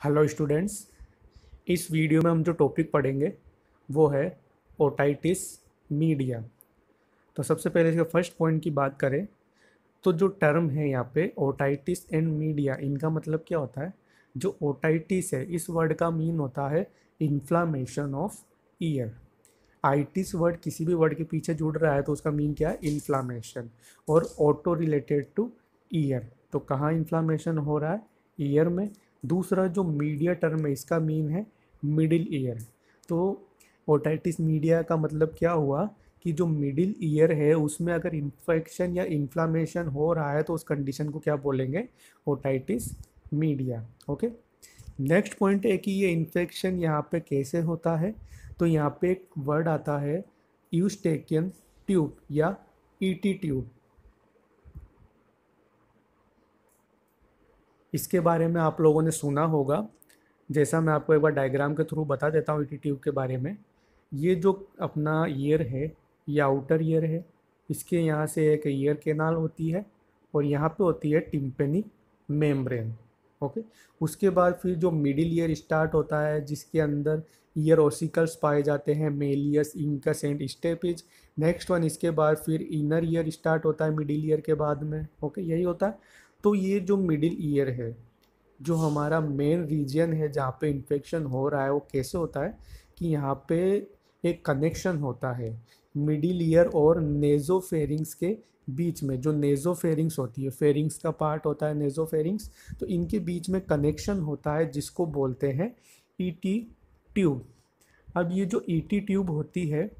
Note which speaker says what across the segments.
Speaker 1: Hello students इस video में हम जो टॉपिक पढ़ेंगे, वो है ओटाइटिस मीडिया तो सबसे पहले इसका फ़र्स्ट पॉइंट की बात करें तो जो टर्म है यहाँ पे ओटाइटिस एंड मीडिया इनका मतलब क्या होता है? जो ओटाइटिस है, इस वर्ड का मीन होता है inflammation of ear itis word किसी भी वर्ड के पीछे जुड़ रहा है तो उसका मीन क्या है? इन्फ्लामेशन और ऑटो रिलेटेड टू ईयर तो कहाँ इन्फ्लामेशन हो रहा है? ईयर में. दूसरा जो मीडिया टर्म है, इसका मीन है मिडिल ईयर तो ओटाइटिस मीडिया का मतलब क्या हुआ कि जो मिडिल ईयर है, उसमें अगर इन्फेक्शन या इन्फ्लामेशन हो रहा है तो उस कंडीशन को क्या बोलेंगे? Otitis media okay next point है कि ये इन्फेक्शन यहाँ पे कैसे होता है? तो यहाँ पे एक वर्ड आता है यूस्टेकियन ट्यूब या ईटी ट्यूब इसके बारे में आप लोगों ने सुना होगा। जैसा मैं आपको एक बार डायग्राम के थ्रू बता देता हूँ ट्यूब के बारे में। ये जो अपना ईयर है, ये आउटर ईयर है, इसके यहाँ से एक ईयर केनाल होती है और यहाँ पे होती है टिम्पेनिक मेम्ब्रेन ओके उसके बाद फिर जो मिडिल ईयर स्टार्ट होता है, जिसके अंदर ईयर ओसिकल्स पाए जाते हैं malleus incus and stapes next one इसके बाद फिर इनर ईयर स्टार्ट होता है मिडिल ईयर के बाद में ओके यही होता है। तो ये जो मिडिल ईयर है, जो हमारा मेन रीजन है जहाँ पे इन्फेक्शन हो रहा है, वो कैसे होता है कि यहाँ पे एक कनेक्शन होता है मिडिल ईयर और नेज़ो नेजोफेरिंग्स के बीच में। जो नेजोफेरिंग्स होती है फेरिंग्स का पार्ट होता है नेजोफेरिंग्स तो इनके बीच में कनेक्शन होता है जिसको बोलते हैं ईटी ट्यूब अब ये जो ईटी ट्यूब होती है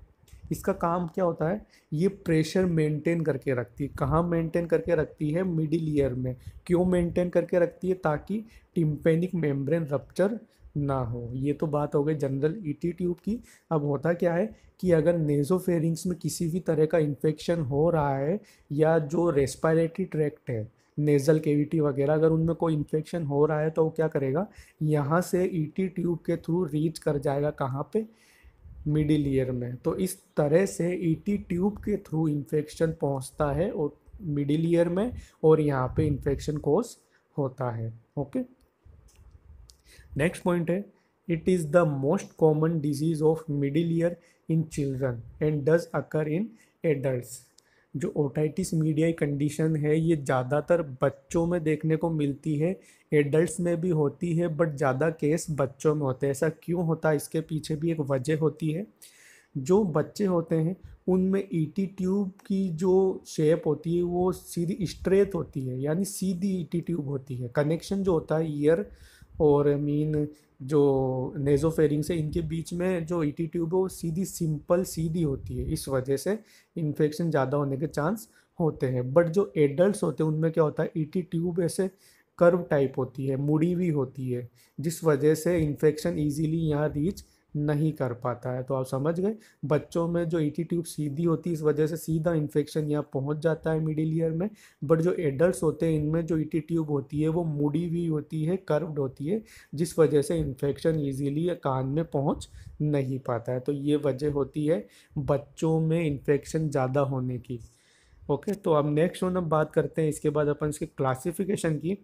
Speaker 1: इसका काम क्या होता है? ये प्रेशर मेंटेन करके रखती है। कहाँ मेंटेन करके रखती है? मिडिल ईयर में। क्यों मेंटेन करके रखती है? ताकि टिम्पेनिक मेम्ब्रेन रप्चर ना हो। ये तो बात हो गई जनरल ईटी ट्यूब की। अब होता क्या है कि अगर नेजोफेरिंग्स में किसी भी तरह का इन्फेक्शन हो रहा है या जो रेस्पायरेटरी ट्रैक्ट है, नेज़ल केविटी वगैरह, अगर उनमें कोई इन्फेक्शन हो रहा है तो वो क्या करेगा? यहाँ से ईटी ट्यूब के थ्रू रीच कर जाएगा। कहाँ पे? मिडिल ईयर में। तो इस तरह से ईटी ट्यूब के थ्रू इन्फेक्शन पहुँचता है और मिडिल ईयर में और यहाँ पे इन्फेक्शन कोस होता है। ओके नेक्स्ट पॉइंट है it is the most common disease of middle ear in children and does occur in adult जो ओटाइटिस मीडिया कंडीशन है, ये ज़्यादातर बच्चों में देखने को मिलती है, एडल्ट्स में भी होती है, बट ज़्यादा केस बच्चों में होते हैं। ऐसा क्यों होता है? इसके पीछे भी एक वजह होती है। जो बच्चे होते हैं, उनमें ईटी ट्यूब की जो शेप होती है, वो सीधी स्ट्रेट होती है, यानी सीधी ईटी ट्यूब होती है। कनेक्शन जो होता है ईयर और मीन जो नेजोफेरिंग से इनके बीच में जो ईटी ट्यूब है, वो सीधी सिंपल सीधी होती है। इस वजह से इन्फेक्शन ज़्यादा होने के चांस होते हैं। बट जो एडल्ट होते हैं, उनमें क्या होता है? ईटी ट्यूब ऐसे कर्व टाइप होती है, मुड़ी हुई होती है, जिस वजह से इन्फेक्शन ईजीली यहाँ रीच नहीं कर पाता है। तो आप समझ गए? बच्चों में जो ईटी ट्यूब सीधी होती है, इस वजह से सीधा इन्फेक्शन यहाँ पहुँच जाता है मिडिल ईयर में। बट जो एडल्ट होते हैं, इनमें जो ईटी ट्यूब होती है, वो मुड़ी हुई होती है कर्व्ड होती है, जिस वजह से इन्फेक्शन ईजीली कान में पहुँच नहीं पाता है। तो ये वजह होती है बच्चों में इन्फेक्शन ज़्यादा होने की। ओके तो अब नेक्स्ट अब बात करते हैं। इसके बाद अपन इसके क्लासिफिकेशन की।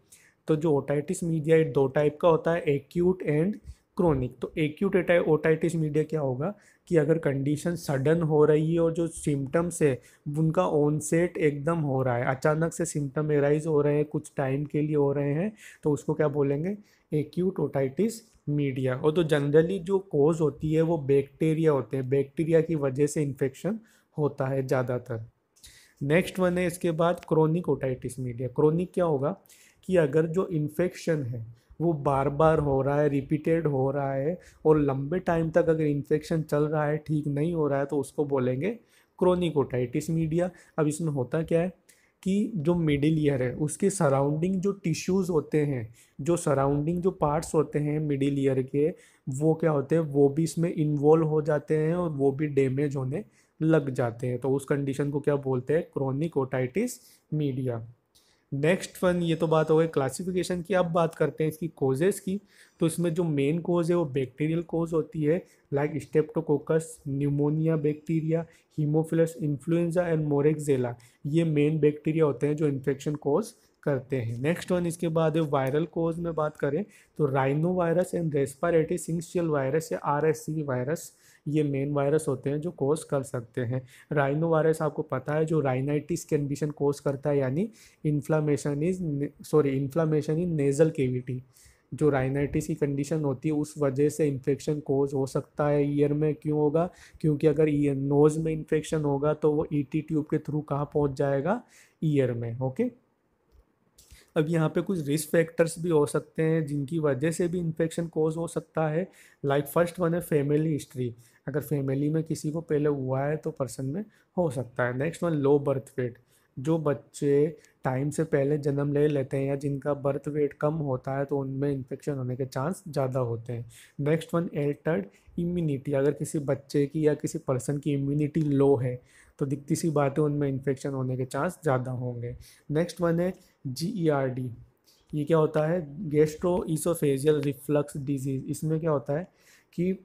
Speaker 1: तो जो ओटाइटिस मीडिया दो टाइप का होता है एक्यूट एंड क्रोनिक। तो एक्यूट ओटाइटिस मीडिया क्या होगा कि अगर कंडीशन सडन हो रही है और जो सिम्टम्स है, उनका ऑनसेट एकदम हो रहा है। अचानक से सिम्टम एराइज हो रहे हैं, कुछ टाइम के लिए हो रहे हैं तो उसको क्या बोलेंगे? एक्यूट ओटाइटिस मीडिया और तो जनरली जो कोज होती है, वो बैक्टीरिया होते हैं। बैक्टीरिया की वजह से इन्फेक्शन होता है ज़्यादातर। नेक्स्ट वन है, इसके बाद क्रोनिक ओटाइटिस मीडिया क्रोनिक क्या होगा कि अगर जो इन्फेक्शन है वो बार बार हो रहा है रिपीटेड हो रहा है और लंबे टाइम तक अगर इन्फेक्शन चल रहा है, ठीक नहीं हो रहा है तो उसको बोलेंगे क्रोनिक ओटाइटिस मीडिया अब इसमें होता क्या है कि जो मिडिल ईयर है, उसके सराउंडिंग जो टिश्यूज़ होते हैं, जो सराउंडिंग जो पार्ट्स होते हैं मिडिल ईयर के, वो क्या होते हैं, वो भी इसमें इन्वॉल्व हो जाते हैं और वो भी डैमेज होने लग जाते हैं। तो उस कंडीशन को क्या बोलते हैं chronic otitis media next one ये तो बात हो गई क्लासिफिकेशन की, अब बात करते हैं इसकी कोजेस की। तो इसमें जो मेन कोज है, वो बैक्टीरियल कोज होती है like streptococcus pneumoniae bacteria haemophilus influenzae and moraxella ये मेन बैक्टीरिया होते हैं जो इन्फेक्शन कोज करते हैं। नेक्स्ट वन इसके बाद है वायरल कोज में बात करें तो rhino virus and respiratory syncytial virus या आर वायरस ये मेन वायरस होते हैं जो कोज कर सकते हैं। राइनो वायरस आपको पता है जो राइनाइटिस कंडीशन कोज करता है, यानी inflammation is sorry inflammation in nasal cavity जो राइनाइटिस की कंडीशन होती है, उस वजह से इन्फेक्शन कोज हो सकता है ईयर में। क्यों होगा? क्योंकि अगर ईयर नोज़ में इन्फेक्शन होगा तो वो ई टी ट्यूब के थ्रू कहाँ पहुँच जाएगा? ईयर में ओके अब यहाँ पे कुछ रिस्क फैक्टर्स भी हो सकते हैं, जिनकी वजह से भी इन्फेक्शन कोज हो सकता है। लाइक फ़र्स्ट वन है फैमिली हिस्ट्री अगर फैमिली में किसी को पहले हुआ है तो पर्सन में हो सकता है। Next one low birth weight जो बच्चे टाइम से पहले जन्म ले लेते हैं या जिनका बर्थ वेट कम होता है तो उनमें इन्फेक्शन होने के चांस ज़्यादा होते हैं। नेक्स्ट वन एल्टर्ड इम्यूनिटी अगर किसी बच्चे की या किसी पर्सन की इम्यूनिटी लो है तो दिखती सी बात उनमें इन्फेक्शन होने के चांस ज़्यादा होंगे। नेक्स्ट वन है जी ई आर डी ये क्या होता है? गेस्ट्रो ईसोफेजियल रिफ्लक्स डिज़ीज़ इसमें क्या होता है कि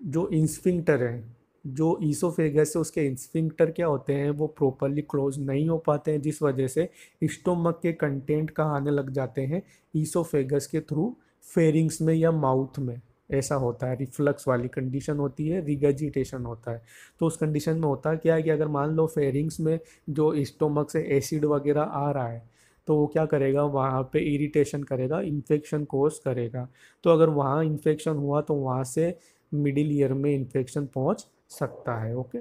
Speaker 1: जो इंस्फिंक्टर है, जो ईसोफेगस है, उसके इंस्फिंक्टर क्या होते हैं? वो प्रॉपरली क्लोज नहीं हो पाते हैं, जिस वजह से स्टोमक के कंटेंट कहाँ आने लग जाते हैं? ईसोफेगस के थ्रू फेरिंग्स में या माउथ में। ऐसा होता है रिफ्लक्स वाली कंडीशन होती है रिगजिटेशन होता है। तो उस कंडीशन में होता है क्या है कि अगर मान लो फेरिंग्स में जो स्टोमक से एसिड वगैरह आ रहा है तो वो क्या करेगा? वहाँ पे इरिटेशन करेगा इन्फेक्शन कोज करेगा। तो अगर वहाँ इन्फेक्शन हुआ तो वहाँ से मिडिल ईयर में इन्फेक्शन पहुँच सकता है ओके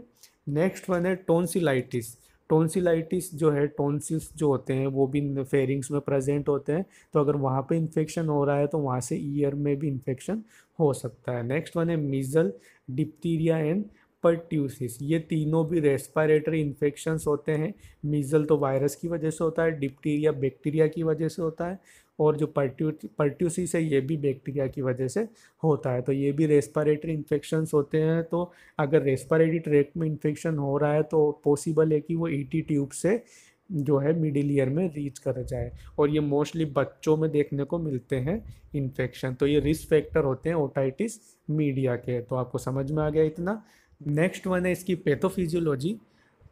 Speaker 1: नेक्स्ट वन है टोन्सिलाइटिस टोन्सिलाइटिस जो है, टोन्सिल्स जो होते हैं, वो भी फेरिंग्स में प्रेजेंट होते हैं। तो अगर वहाँ पे इन्फेक्शन हो रहा है तो वहाँ से ईयर में भी इन्फेक्शन हो सकता है। नेक्स्ट वन है मिजल डिप्टीरिया एंड पर्ट्यूसिस। ये तीनों भी रेस्पायरेटरी इन्फेक्शंस होते हैं। मीजल तो वायरस की वजह से होता है, डिप्टीरिया बैक्टीरिया की वजह से होता है। और जो पर्ट्यू, पर्ट्यूसिस है, ये भी बैक्टीरिया की वजह से होता है। तो ये भी रेस्पायरेटरी इन्फेक्शंस होते हैं। तो अगर रेस्पायरेटरी ट्रैक में इन्फेक्शन हो रहा है तो पॉसिबल है कि वो ई टी ट्यूब से जो है मिडिल ईयर में रीच कर जाए। और ये मोस्टली बच्चों में देखने को मिलते हैं इन्फेक्शन तो ये रिस्क फैक्टर होते हैं ओटाइटिस मीडिया के। तो आपको समझ में आ गया इतना। नेक्स्ट वन है इसकी पैथोफिजियोलॉजी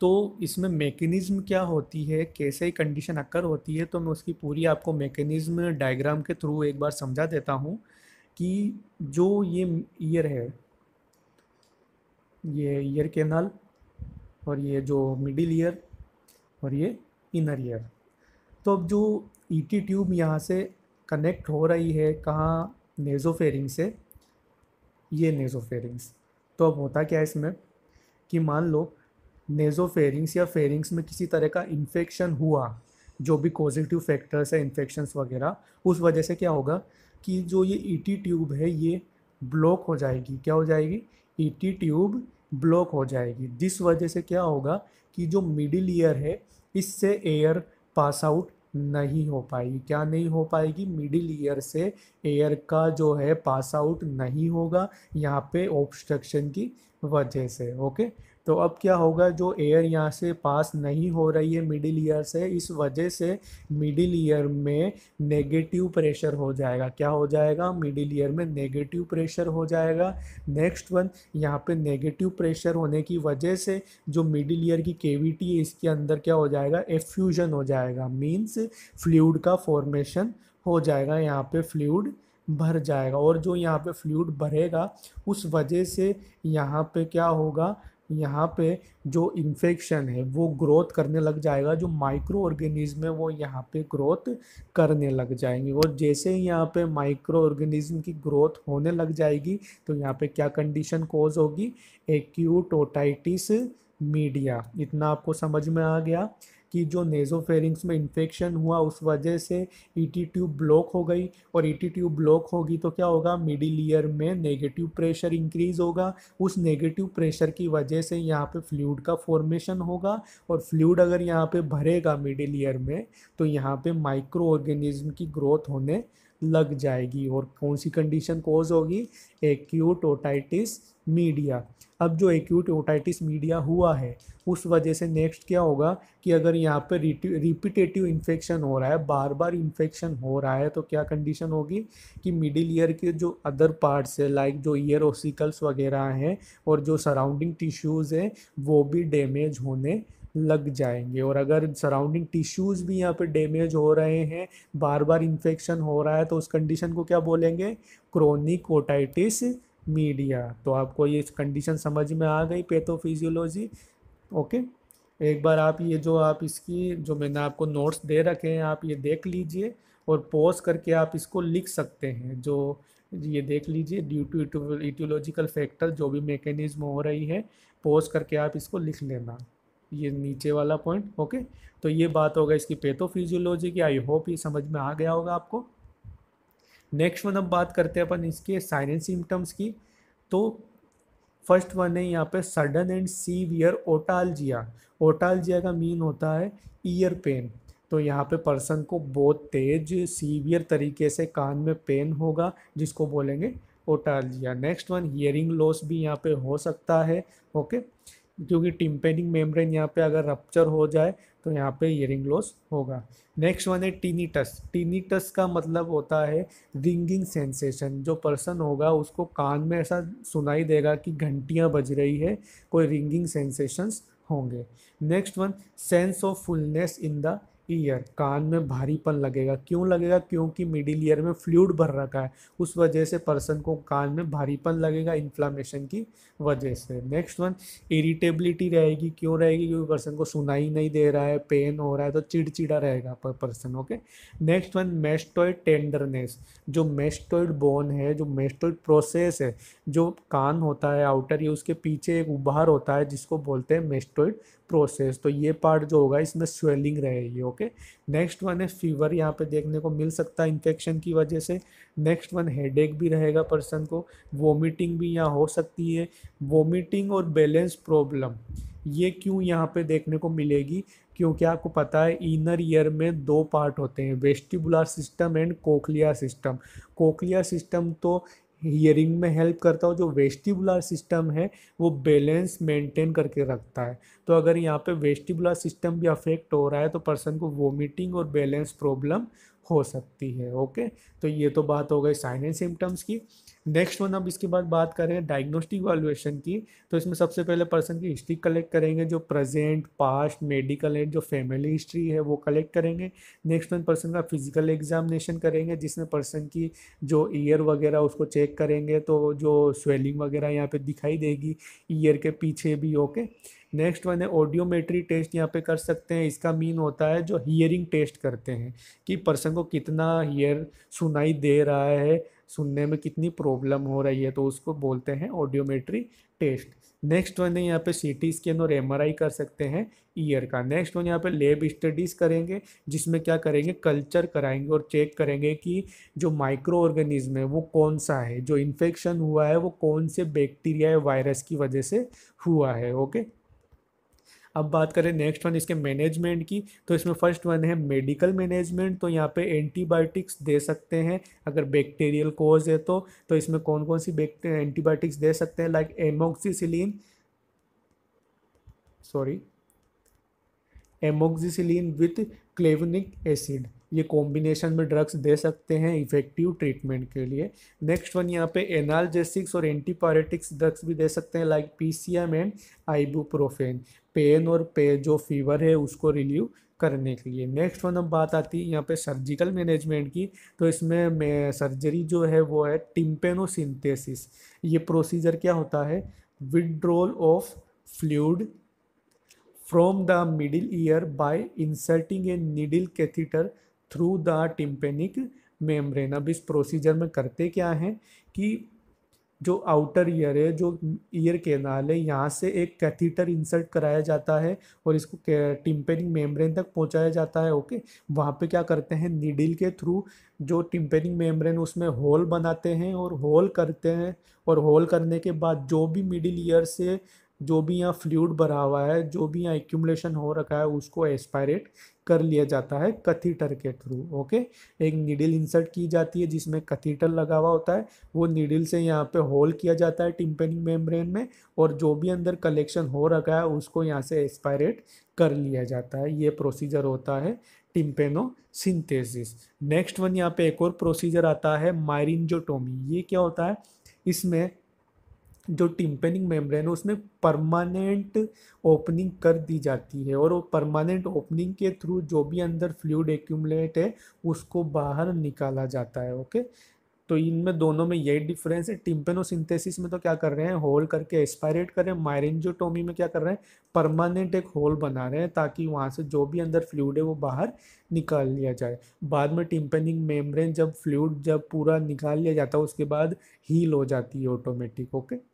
Speaker 1: तो इसमें मेकेनिज़्म क्या होती है? कैसे कंडीशन अक्कर होती है? तो मैं उसकी पूरी आपको मेकेनिज़्म डायग्राम के थ्रू एक बार समझा देता हूँ कि जो ये ईयर है, ये ईयर केनल और ये जो मिडिल ईयर और ये इनर ईयर तो अब जो ईटी ट्यूब यहाँ से कनेक्ट हो रही है, कहाँ? नेज़ोफेरिंग से। ये नेज़ोफेरिंग्स तो अब होता क्या है इसमें? कि मान लो नेज़ोफेरिंग्स या फेरिंग्स में किसी तरह का इन्फेक्शन हुआ, जो भी पॉजिटिव फैक्टर्स है इन्फेक्शंस वगैरह, उस वजह से क्या होगा कि जो ये ईटी e ट्यूब है, ये ब्लॉक हो जाएगी। क्या हो जाएगी? ईटी ट्यूब ब्लॉक हो जाएगी। जिस वजह से क्या होगा कि जो मिडिल ईयर है, इससे एयर पास आउट नहीं हो पाएगी। क्या नहीं हो पाएगी? मिडिल ईयर से एयर का जो है पास आउट नहीं होगा, यहाँ पे ऑब्स्ट्रक्शन की वजह से। ओके तो अब क्या होगा, जो एयर यहाँ से पास नहीं हो रही है मिडिल ईयर से, इस वजह से मिडिल ईयर में नेगेटिव प्रेशर हो जाएगा। क्या हो जाएगा? मिडिल ईयर में नेगेटिव प्रेशर हो जाएगा। नेक्स्ट वन यहाँ पे नेगेटिव प्रेशर होने की वजह से जो मिडिल ईयर की केविटी है, इसके अंदर क्या हो जाएगा? एफ्यूजन हो जाएगा। मीन्स फ्लूड का फॉर्मेशन हो जाएगा, यहाँ पे फ्लूड भर जाएगा। और जो यहाँ पे फ्लूड भरेगा, उस वजह से यहाँ पे क्या होगा? यहाँ पे जो इन्फेक्शन है, वो ग्रोथ करने लग जाएगा, जो माइक्रो ऑर्गेनिज्म है, वो यहाँ पे ग्रोथ करने लग जाएँगे। और जैसे ही यहाँ पे माइक्रो ऑर्गेनिज्म की ग्रोथ होने लग जाएगी तो यहाँ पे क्या कंडीशन कोज होगी? एक्यूटोटाइटिस मीडिया इतना आपको समझ में आ गया। कि जो नेज़ोफेरिंग्स में इन्फेक्शन हुआ, उस वजह से ईटी ट्यूब ब्लॉक हो गई। और ईटी ट्यूब ब्लॉक होगी तो क्या होगा? मिडिल ईयर में नेगेटिव प्रेशर इंक्रीज होगा। उस नेगेटिव प्रेशर की वजह से यहाँ पे फ्लूड का फॉर्मेशन होगा। और फ्लूड अगर यहाँ पे भरेगा मिडिल ईयर में तो यहाँ पे माइक्रो ऑर्गेनिज्म की ग्रोथ होने लग जाएगी और कौन सी कंडीशन कोज होगी? एक्यूट ओटाइटिस मीडिया अब जो एक्यूट ओटाइटिस मीडिया हुआ है, उस वजह से नेक्स्ट क्या होगा कि अगर यहाँ पर रिपीटेटिव इन्फेक्शन हो रहा है बार बार इन्फेक्शन हो रहा है तो क्या कंडीशन होगी? कि मिडिल ईयर के जो अदर पार्ट्स है लाइक जो ईयर ओसिकल्स वगैरह हैं और जो सराउंडिंग टिश्यूज़ हैं, वो भी डैमेज होने लग जाएँगे। और अगर सराउंडिंग टिश्यूज़ भी यहाँ पे डैमेज हो रहे हैं बार बार इन्फेक्शन हो रहा है तो उस कंडीशन को क्या बोलेंगे? क्रोनिक ओटाइटिस मीडिया तो आपको ये कंडीशन समझ में आ गई पैथोफिजियोलॉजी ओके एक बार आप ये जो आप इसकी, जो मैंने आपको नोट्स दे रखे हैं, आप ये देख लीजिए और पॉज करके आप इसको लिख सकते हैं। जो ये देख लीजिए ड्यू टू इटियोलॉजिकल फैक्टर जो भी मैकेनिज्म हो रही है पॉज करके आप इसको लिख लेना। ये नीचे वाला पॉइंट ओके तो ये बात होगा इसकी पैथोफिजियोलॉजी की। आई होप ये समझ में आ गया होगा आपको। नेक्स्ट वन अब बात करते हैं अपन इसके साइन सिम्टम्स की। तो फ़र्स्ट वन है यहाँ पे sudden and severe otalgia otalgia का मीन होता है ईयर पेन तो यहाँ पे पर्सन को बहुत तेज सीवियर तरीके से कान में पेन होगा, जिसको बोलेंगे otalgia next one hearing loss भी यहाँ पे हो सकता है ओके क्योंकि टिम्पेनिंग मेम्ब्रेन यहाँ पे अगर रप्चर हो जाए तो यहाँ पे ईयरिंग लॉस होगा। नेक्स्ट वन है टीनीटस टीनीटस का मतलब होता है रिंगिंग सेंसेशन जो पर्सन होगा, उसको कान में ऐसा सुनाई देगा कि घंटियाँ बज रही है, कोई रिंगिंग सेंसेशंस होंगे। Next one sense of fullness in the ear कान में भारीपन लगेगा। क्यों लगेगा? क्योंकि मिडिल ईयर में फ्लूड भर रखा है। उस वजह से पर्सन को कान में भारीपन लगेगा इन्फ्लामेशन की वजह से। नेक्स्ट वन इरिटेबिलिटी रहेगी। क्यों रहेगी? क्योंकि पर्सन को सुनाई नहीं दे रहा है पेन हो रहा है तो चिड़चिड़ा रहेगा पर person okay next one mastoid tenderness जो मेस्टोइड बोन है, जो मेस्टोइड प्रोसेस है, जो कान होता है आउटर ये उसके पीछे एक उभार होता है, जिसको बोलते हैं मेस्टोइड प्रोसेस तो ये पार्ट जो होगा, इसमें स्वेलिंग रहेगी ओके? नेक्स्ट वन है फीवर यहाँ पे देखने को मिल सकता है इन्फेक्शन की वजह से। नेक्स्ट वन हेडेक भी रहेगा पर्सन को। वोमिटिंग भी यहाँ हो सकती है। वोमिटिंग और बैलेंस प्रॉब्लम ये क्यों यहाँ पे देखने को मिलेगी? क्योंकि आपको पता है इनर ईयर में दो पार्ट होते हैं। Vestibular system and cochlea system cochlea system तो हियरिंग में हेल्प करता हो जो वेस्टिबुलर सिस्टम है, वो बैलेंस मेंटेन करके रखता है। तो अगर यहाँ पे वेस्टिबुलर सिस्टम भी अफेक्ट हो रहा है तो पर्सन को वोमिटिंग और बैलेंस प्रॉब्लम हो सकती है ओके तो ये तो बात हो गई साइन एंड सिम्टम्स की। नेक्स्ट वन अब इसके बाद बात करें डायग्नोस्टिक वैल्यूएशन की तो इसमें सबसे पहले पर्सन की हिस्ट्री कलेक्ट करेंगे, जो प्रेजेंट पास्ट मेडिकल एंड जो फैमिली हिस्ट्री है, वो कलेक्ट करेंगे। नेक्स्ट वन पर्सन का फ़िज़िकल एग्जामिनेशन करेंगे, जिसमें पर्सन की जो ईयर वगैरह उसको चेक करेंगे तो जो स्वेलिंग वगैरह यहाँ पर दिखाई देगी ईयर के पीछे भी ओके नेक्स्ट वन है ऑडियोमेट्री टेस्ट यहाँ पे कर सकते हैं। इसका मीन होता है जो हियरिंग टेस्ट करते हैं कि पर्सन को कितना हियर सुनाई दे रहा है, सुनने में कितनी प्रॉब्लम हो रही है तो उसको बोलते हैं ऑडियोमेट्री टेस्ट नेक्स्ट वन है, यहाँ पे सी टी स्कैन और एमआरआई कर सकते हैं ईयर का। नेक्स्ट वन यहाँ पे लेब स्टडीज़ करेंगे, जिसमें क्या करेंगे कल्चर कराएँगे और चेक करेंगे कि जो माइक्रो ऑर्गेनिज्म है वो कौन सा है, जो इन्फेक्शन हुआ है वो कौन से बैक्टीरिया या वायरस की वजह से हुआ है ओके अब बात करें नेक्स्ट वन इसके मैनेजमेंट की तो इसमें फ़र्स्ट वन है मेडिकल मैनेजमेंट तो यहाँ पे एंटीबायोटिक्स दे सकते हैं, अगर बैक्टीरियल कोज है तो तो इसमें कौन कौन सी एंटीबायोटिक्स दे सकते हैं like amoxicillin sorry amoxicillin with clavulanic acid ये कॉम्बिनेशन में ड्रग्स दे सकते हैं इफ़ेक्टिव ट्रीटमेंट के लिए। नेक्स्ट वन यहाँ पे एनालजेसिक्स और एंटीपायरेटिक्स ड्रग्स भी दे सकते हैं like PCM and ibuprofen pain और पे जो फीवर है उसको रिलीव करने के लिए। नेक्स्ट वन अब बात आती है यहाँ पे सर्जिकल मैनेजमेंट की। तो इसमें मैं सर्जरी जो है वो है टिम्पेनोसिंथेसिस ये प्रोसीजर क्या होता है? Withdrawal of fluid from the middle ear by inserting a needle catheter through the tympanic membrane अब इस प्रोसीजर में करते क्या हैं कि जो आउटर ईयर है, जो ईयर कैनाल है, यहाँ से एक कैथीटर इंसर्ट कराया जाता है और इसको टिम्पेनिक मेम्ब्रेन तक पहुँचाया जाता है ओके वहाँ पे क्या करते हैं नीडल के थ्रू जो टिम्पेनिक मेम्ब्रेन उसमें होल बनाते हैं और होल करते हैं और होल करने के बाद जो भी मिडिल ईयर से जो भी यहाँ फ्लूड भरा हुआ है, जो भी यहाँ एक्यूमलेशन हो रखा है, उसको एस्पायरेट कर लिया जाता है कथीटर के थ्रू ओके एक नीडल इंसर्ट की जाती है जिसमें कथीटर लगा हुआ होता है। वो नीडल से यहाँ पे होल किया जाता है टिम्पेनिक मेम्ब्रेन में और जो भी अंदर कलेक्शन हो रखा है, उसको यहाँ से एस्पायरेट कर लिया जाता है। ये प्रोसीजर होता है टिम्पेनो सिंथेसिस नेक्स्ट वन यहाँ पे एक और प्रोसीजर आता है मायरिंजोटोमी ये क्या होता है? इसमें जो टिम्पेनिंग मेम्ब्रेन है, उसमें परमानेंट ओपनिंग कर दी जाती है और वो परमानेंट ओपनिंग के थ्रू जो भी अंदर फ्लूड एक्यूमलेट है, उसको बाहर निकाला जाता है, ओके? तो इनमें दोनों में यही डिफरेंस है। टिम्पेनोसिंथेसिस में तो क्या कर रहे हैं? होल करके एस्पायरेट कर रहे हैं। मायरेंजोटोमी में क्या कर रहे हैं? परमानेंट एक होल बना रहे हैं ताकि वहाँ से जो भी अंदर फ्लूड है, वो बाहर निकाल लिया जाए। बाद में टिम्पेनिंग मेम्ब्रेन जब फ्लूड जब पूरा निकाल लिया जाता है, उसके बाद हील हो जाती है ऑटोमेटिक ओके?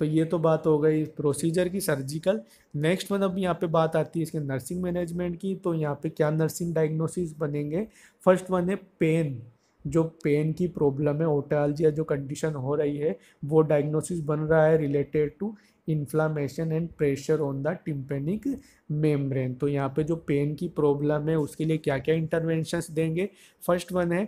Speaker 1: तो ये तो बात हो गई प्रोसीजर की सर्जिकल नेक्स्ट अब यहाँ पे बात आती है इसके नर्सिंग मैनेजमेंट की तो यहाँ पे क्या नर्सिंग डायग्नोसिस बनेंगे? फ़र्स्ट वन है पेन जो पेन की प्रॉब्लम है ओटालजिया जो कंडीशन हो रही है, वो डायग्नोसिस बन रहा है related to inflammation and pressure on the tympanic membrane तो यहाँ पे जो पेन की प्रॉब्लम है, उसके लिए क्या क्या इंटरवेंशंस देंगे? फ़र्स्ट वन है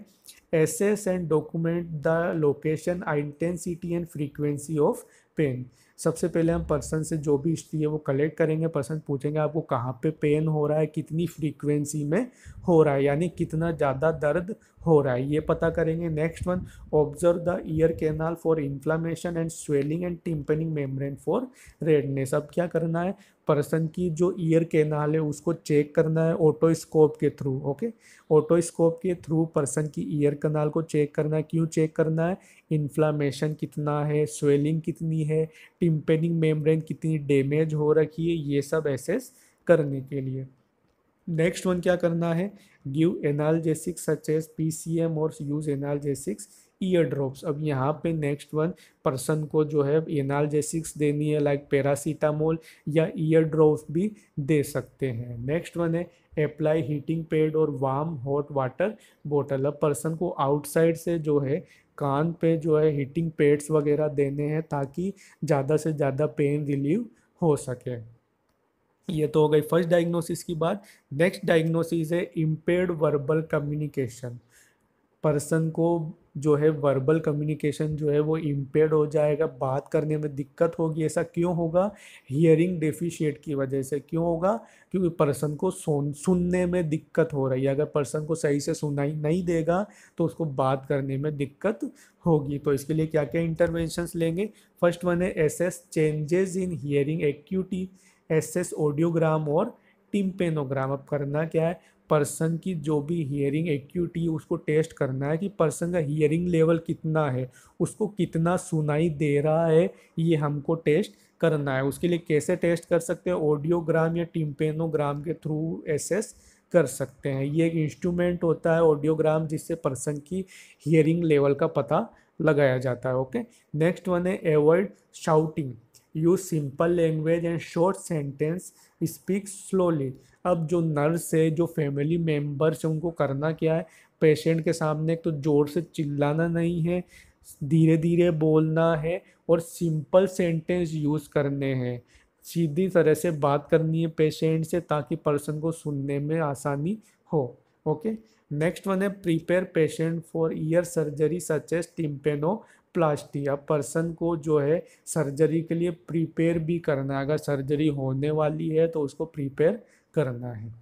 Speaker 1: assess and document the location intensity and frequency of pain सबसे पहले हम पर्सन से जो भी हिस्ट्री है वो कलेक्ट करेंगे। पर्सन पूछेंगे आपको कहाँ पे पेन हो रहा है, कितनी फ्रीक्वेंसी में हो रहा है, यानी कितना ज़्यादा दर्द हो रहा है, ये पता करेंगे। Next one observe the ear canal for inflammation and swelling and tympanic membrane for redness अब क्या करना है? पर्सन की जो ईयर कैनाल है, उसको चेक करना है ऑटोस्कोप के थ्रू, ओके? ऑटोस्कोप के थ्रू पर्सन की ईयर कैनाल को चेक करना है। क्यों चेक करना है? इन्फ्लामेशन कितना है, स्वेलिंग कितनी है, टिम्पेनिंग मेम्ब्रेन कितनी डैमेज हो रखी है, ये सब एसेस करने के लिए। नेक्स्ट वन क्या करना है? Give analgesics such as P C M और यूज़ एनालजेसिक्स। ईयर ड्रॉप्स अब यहाँ पे नेक्स्ट वन पर्सन को जो है एनालजेसिक्स देनी है लाइक पैरासीटामोल या ईयर ड्रॉप्स भी दे सकते हैं। नेक्स्ट वन है अप्लाई हीटिंग पेड और वार्म हॉट वाटर बोतल अब पर्सन को आउटसाइड से जो है, कान पे जो है हीटिंग पेड्स वगैरह देने हैं ताकि ज़्यादा से ज़्यादा पेन रिलीव हो सके। ये तो हो गई फ़र्स्ट डायग्नोसिस की बात। नेक्स्ट डायग्नोसिस है इम्पेयर्ड वर्बल कम्युनिकेशन पर्सन को जो है वर्बल कम्युनिकेशन जो है वो इम्पेयर्ड हो जाएगा, बात करने में दिक्कत होगी, ऐसा क्यों होगा? हियरिंग डेफिशिएट की वजह से क्यों होगा? क्योंकि पर्सन को सुन, सुनने में दिक्कत हो रही है। अगर पर्सन को सही से सुनाई नहीं देगा तो उसको बात करने में दिक्कत होगी। तो इसके लिए क्या क्या इंटरवेंशंस लेंगे? फ़र्स्ट वन है assess changes in hearing acuity as audiogram और टिम्पेनोग्राम अब करना क्या है? पर्सन की जो भी हियरिंग एक्यूटी उसको टेस्ट करना है कि पर्सन का हियरिंग लेवल कितना है, उसको कितना सुनाई दे रहा है, ये हमको टेस्ट करना है। उसके लिए कैसे टेस्ट कर सकते हैं? ऑडियोग्राम या टिम्पेनोग्राम के थ्रू एसेस कर सकते हैं। ये एक इंस्ट्रूमेंट होता है ऑडियोग्राम जिससे पर्सन की हियरिंग लेवल का पता लगाया जाता है ओके नेक्स्ट वन है avoid shouting use simple language and short sentence speak slowly अब जो नर्स है, जो फैमिली मेंबर्स है, उनको करना क्या है? पेशेंट के सामने तो ज़ोर से चिल्लाना नहीं है धीरे धीरे बोलना है और सिंपल सेंटेंस यूज़ करने हैं। सीधी तरह से बात करनी है पेशेंट से ताकि पर्सन को सुनने में आसानी हो ओके नेक्स्ट वन है prepare patient for ear surgery such as tympanoplasty अब पर्सन को जो है सर्जरी के लिए प्रिपेयर भी करना है। अगर सर्जरी होने वाली है तो उसको प्रिपेयर करना है।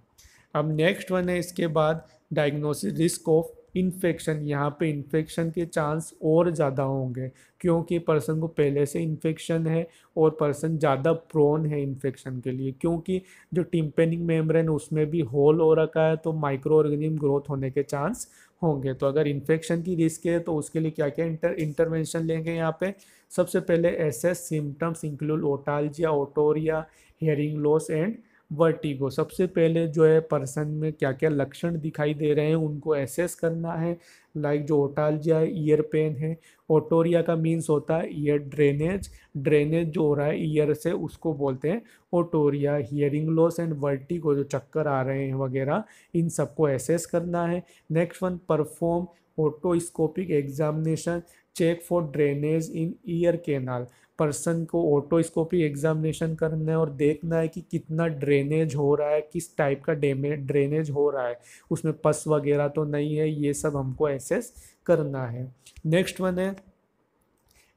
Speaker 1: अब नेक्स्ट वन है, इसके बाद डायग्नोसिस रिस्क ऑफ़ इन्फेक्शन यहाँ पे इन्फेक्शन के चांस और ज़्यादा होंगे, क्योंकि पर्सन को पहले से इन्फेक्शन है और पर्सन ज़्यादा प्रोन है इन्फेक्शन के लिए, क्योंकि जो टिम्पेनिंग मेम्ब्रेन उसमें भी होल हो रखा है तो माइक्रो ऑर्गेनिज्म ग्रोथ होने के चांस होंगे। तो अगर इन्फेक्शन की रिस्क है तो उसके लिए क्या क्या इंटर इंटरवेंशन लेंगे यहाँ पे? सबसे पहले assess symptoms include otalgia otorrhoea hearing loss and vertigo. सबसे पहले जो है पर्सन में क्या क्या लक्षण दिखाई दे रहे हैं, उनको एसेस करना है। लाइक जो ओटालजिया है ईयर पेन है। ओटोरिया का मीन्स होता है ईयर ड्रेनेज ड्रेनेज जो हो रहा है ईयर से, उसको बोलते हैं otorrhoea hearing loss and vertigo जो चक्कर आ रहे हैं वगैरह, इन सबको एसेस करना है। Next one perform otoscopic examination check for drainage in ear canal person को ऑटोस्कोपी एग्जामिनेशन करना है और देखना है कि कितना ड्रेनेज हो रहा है, किस टाइप का डेमे ड्रेनेज हो रहा है। उसमें पस वगैरह तो नहीं है, ये सब हमको एसेस करना है। नेक्स्ट वन है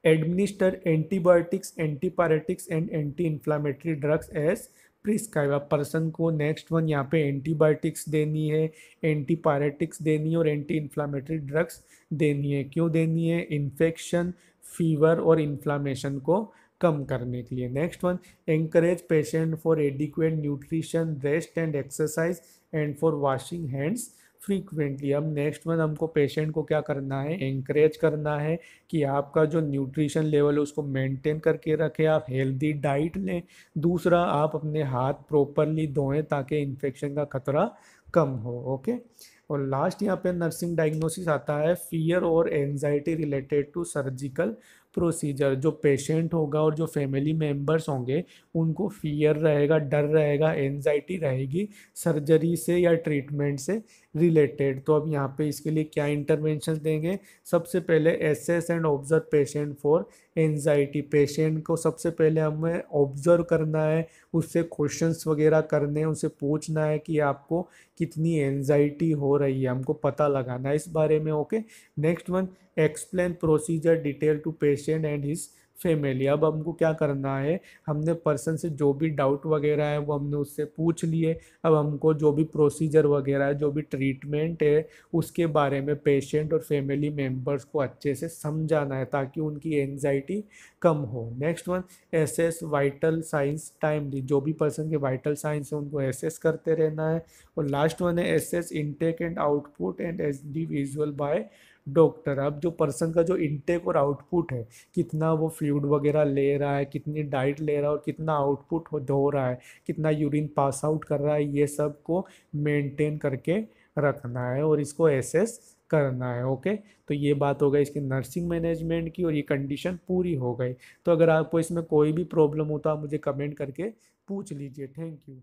Speaker 1: administer antibiotics antipyretics and anti inflammatory drugs as prescribe अब पर्सन को नेक्स्ट वन यहाँ पे एंटीबायोटिक्स देनी है एंटीपायरेटिक्स देनी है और एंटी इन्फ्लामेटरी ड्रग्स देनी है। क्यों देनी है? इन्फेक्शन फीवर और इन्फ्लामेशन को कम करने के लिए। Next one encourage patient for adequate nutrition rest and exercise and for washing hands frequently अब नेक्स्ट वन हमको पेशेंट को क्या करना है? Encourage करना है कि आपका जो न्यूट्रिशन लेवल है, उसको मेंटेन करके रखें। आप हेल्दी डाइट लें। दूसरा, आप अपने हाथ प्रॉपरली धोएँ ताकि इन्फेक्शन का खतरा कम हो ओके और लास्ट यहाँ पे नर्सिंग डायग्नोसिस आता है फियर और anxiety related to surgical procedure जो पेशेंट होगा और जो फैमिली मेंबर्स होंगे, उनको फियर रहेगा, डर रहेगा एनजाइटी रहेगी सर्जरी से या ट्रीटमेंट से रिलेटेड तो अब यहाँ पे इसके लिए क्या इंटरवेंशन देंगे? सबसे पहले assess and observe patient for anxiety patient को सबसे पहले हमें ऑब्ज़र्व करना है उससे क्वेश्चंस वगैरह करने, उनसे पूछना है कि आपको कितनी एनजाइटी हो रही है, हमको पता लगाना है। इस बारे में okay next one explain procedure detail to patient and his family अब हमको क्या करना है? हमने पर्सन से जो भी डाउट वगैरह है, वो हमने उससे पूछ लिए। अब हमको जो भी प्रोसीजर वगैरह है, जो भी ट्रीटमेंट है, उसके बारे में पेशेंट और फैमिली मेंबर्स को अच्छे से समझाना है, ताकि उनकी एनजाइटी कम हो। Next one assess vital signs timely जो भी पर्सन के वाइटल साइंस है, उनको एसेस करते रहना है। और लास्ट वन है assess intake and output and as D visual by doctor, अब जो पर्सन का जो इनटेक और आउटपुट है, कितना वो फ्लूड वगैरह ले रहा है, कितनी डाइट ले रहा है और कितना आउटपुट हो रहा है, कितना यूरिन पास आउट कर रहा है, ये सबको मेंटेन करके रखना है और इसको एसेस करना है ओके तो ये बात हो गई इसकी नर्सिंग मैनेजमेंट की और ये कंडीशन पूरी हो गई। तो अगर आपको इसमें कोई भी प्रॉब्लम हो तो आप मुझे कमेंट करके पूछ लीजिए। Thank you